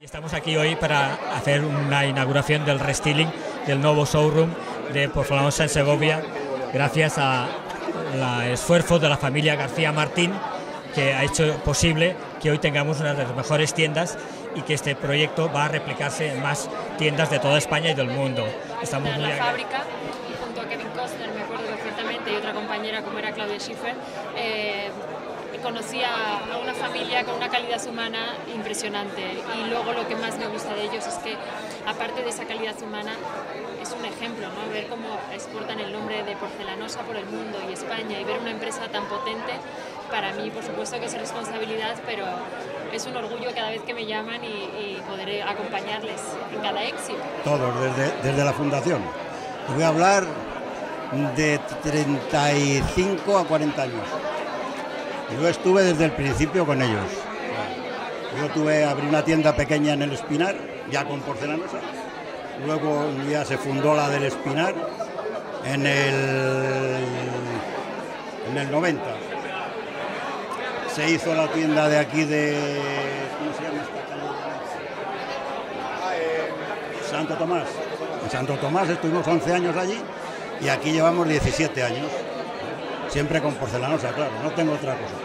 Estamos aquí hoy para hacer una inauguración del restyling del nuevo showroom de Porcelanosa en Segovia, gracias al esfuerzo de la familia García Martín, que ha hecho posible que hoy tengamos una de las mejores tiendas y que este proyecto va a replicarse en más tiendas de toda España y del mundo. Estamos en la fábrica, junto a Kevin Costner, me acuerdo perfectamente, y otra compañera como era Claudia Schiffer, eh, conocí a, una familia con una calidad humana impresionante y luego lo que más me gusta de ellos es que aparte de esa calidad humana es un ejemplo, ¿no? ver cómo exportan el nombre de porcelanosa por el mundo y España y ver una empresa tan potente, para mí por supuesto que es responsabilidad, pero es un orgullo cada vez que me llaman y, y poder acompañarles en cada éxito. Todos, desde, desde la fundación. voy a hablar de 35 a 40 años. Yo estuve desde el principio con ellos. Yo tuve, abrí una tienda pequeña en el Espinar, ya con porcelanosa. Luego ya se fundó la del Espinar en el, en el 90. Se hizo la tienda de aquí de. ¿Cómo se llama esta calle? Santo Tomás. En Santo Tomás estuvimos 11 años allí y aquí llevamos 17 años. Siempre con porcelanosa, claro, no tengo otra cosa.